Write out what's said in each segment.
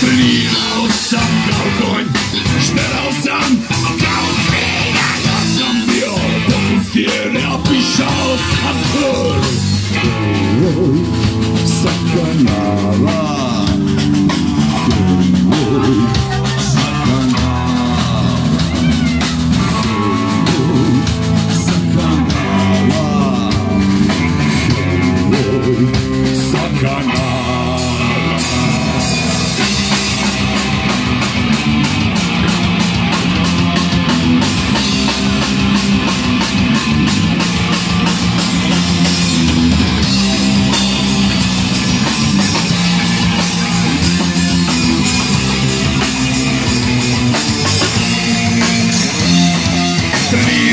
Three.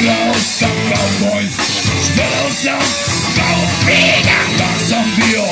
Trenirao sam kao konj Šperao sam kao svinja Kad sam bio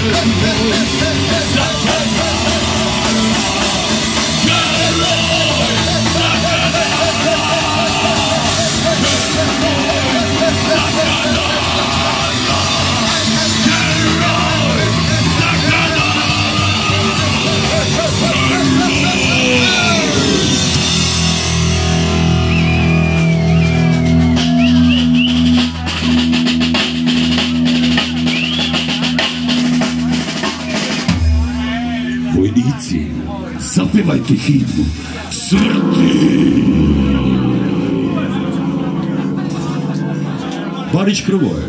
咳咳咳咳咳 Віці запивайте хідно Серти! Барич кривої.